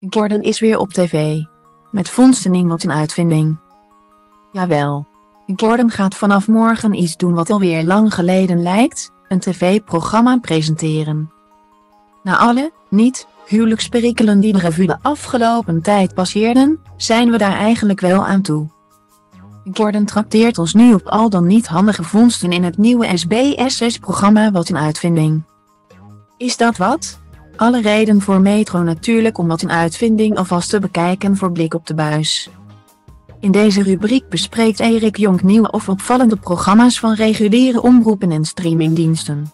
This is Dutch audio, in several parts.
Gordon is weer op tv. Met vondsten wat een uitvinding. Jawel. Gordon gaat vanaf morgen iets doen wat alweer lang geleden lijkt, een tv-programma presenteren. Na alle, niet, huwelijksperikelen die de revue de afgelopen tijd passeerden, zijn we daar eigenlijk wel aan toe. Gordon trakteert ons nu op al dan niet handige vondsten in het nieuwe SBS6-programma Wat een uitvinding. Is dat wat? Alle reden voor Metro natuurlijk om wat een uitvinding alvast te bekijken voor blik op de buis. In deze rubriek bespreekt Erik Jonk nieuwe of opvallende programma's van reguliere omroepen en streamingdiensten.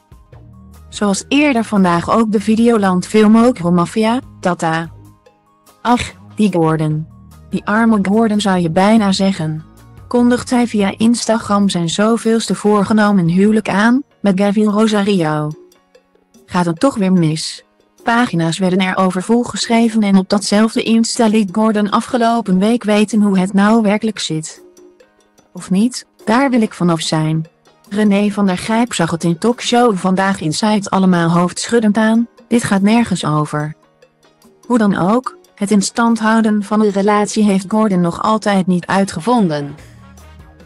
Zoals eerder vandaag ook de Videoland film Mafia, Tata. Ach, die Gordon. Die arme Gordon zou je bijna zeggen. Kondigt hij via Instagram zijn zoveelste voorgenomen huwelijk aan, met Gavin Rosario. Gaat het toch weer mis? Pagina's werden erover volgeschreven en op datzelfde Insta liet Gordon afgelopen week weten hoe het nou werkelijk zit. Of niet, daar wil ik vanaf zijn. René van der Grijp zag het in talkshow Vandaag Inside allemaal hoofdschuddend aan, dit gaat nergens over. Hoe dan ook, het in stand houden van een relatie heeft Gordon nog altijd niet uitgevonden.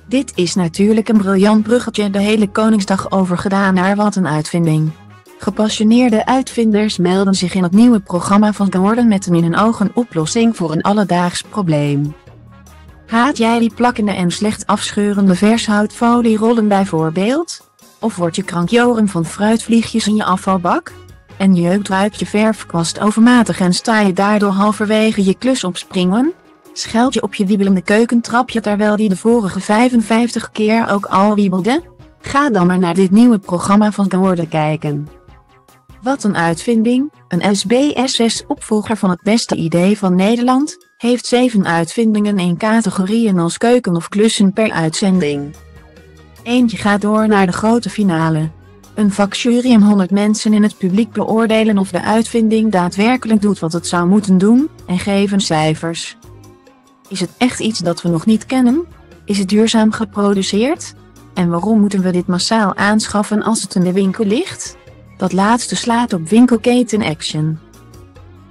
Dit is natuurlijk een briljant bruggetje de hele Koningsdag over gedaan naar wat een uitvinding. Gepassioneerde uitvinders melden zich in het nieuwe programma van Gordon met een in hun ogen oplossing voor een alledaags probleem. Haat jij die plakkende en slecht afscheurende vershoutfolierollen bijvoorbeeld? Of word je krankjoren van fruitvliegjes in je afvalbak? En jeukt je verfkwast overmatig en sta je daardoor halverwege je klus opspringen? Scheld je op je wiebelende keukentrapje terwijl die de vorige 55 keer ook al wiebelde? Ga dan maar naar dit nieuwe programma van Gordon kijken. Wat een uitvinding, een SBS6-opvolger van het beste idee van Nederland, heeft zeven uitvindingen in categorieën als keuken of klussen per uitzending. Eentje gaat door naar de grote finale. Een vakjury en 100 mensen in het publiek beoordelen of de uitvinding daadwerkelijk doet wat het zou moeten doen, en geven cijfers. Is het echt iets dat we nog niet kennen? Is het duurzaam geproduceerd? En waarom moeten we dit massaal aanschaffen als het in de winkel ligt? Dat laatste slaat op winkelketen Action.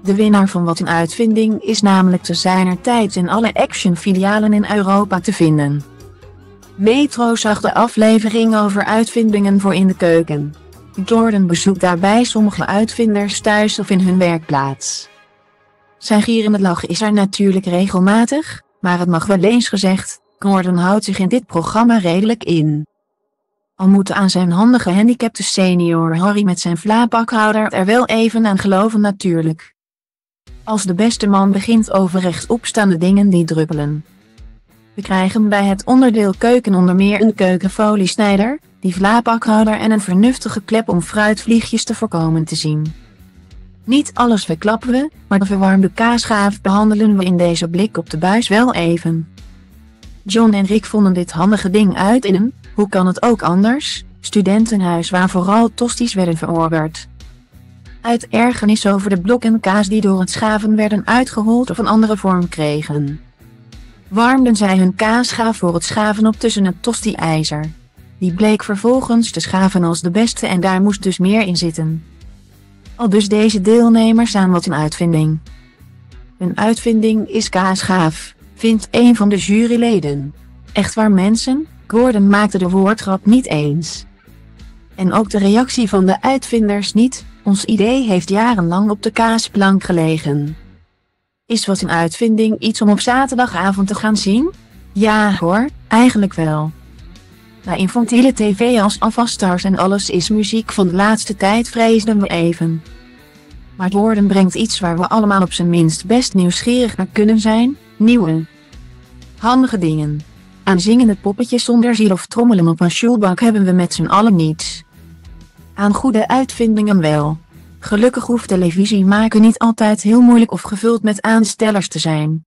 De winnaar van Wat een Uitvinding is namelijk te zijner tijd in alle Action-filialen in Europa te vinden. Metro zag de aflevering over uitvindingen voor in de keuken. Jordan bezoekt daarbij sommige uitvinders thuis of in hun werkplaats. Zijn gierende lach is er natuurlijk regelmatig, maar het mag wel eens gezegd, Gordon houdt zich in dit programma redelijk in. Al moet aan zijn handige gehandicapte senior Harry met zijn vlaapakhouder er wel even aan geloven natuurlijk. Als de beste man begint over rechtopstaande dingen die druppelen. We krijgen bij het onderdeel keuken onder meer een keukenfoliesnijder, die vlaapakhouder en een vernuftige klep om fruitvliegjes te voorkomen te zien. Niet alles verklappen we, maar de verwarmde kaasgaaf behandelen we in deze blik op de buis wel even. John en Rick vonden dit handige ding uit in een, hoe kan het ook anders, studentenhuis waar vooral tosties werden verorberd. Uit ergernis over de blokken kaas die door het schaven werden uitgehold of een andere vorm kregen. Warmden zij hun kaasgaaf voor het schaven op tussen het tosti-ijzer. Die bleek vervolgens te schaven als de beste en daar moest dus meer in zitten. Al dus deze deelnemers aan wat een uitvinding. Een uitvinding is kaasgaaf, vindt een van de juryleden. Echt waar mensen, Gordon maakte de woordgrap niet eens. En ook de reactie van de uitvinders niet, ons idee heeft jarenlang op de kaasplank gelegen. Is wat een uitvinding iets om op zaterdagavond te gaan zien? Ja hoor, eigenlijk wel. Na infantiele tv als Avastars en alles is muziek van de laatste tijd vreesden we even. Maar Gordon brengt iets waar we allemaal op zijn minst best nieuwsgierig naar kunnen zijn, nieuwe. Handige dingen. Aan zingende poppetjes zonder ziel of trommelen op een shoelbak hebben we met z'n allen niets. Aan goede uitvindingen wel. Gelukkig hoeft televisie maken niet altijd heel moeilijk of gevuld met aanstellers te zijn.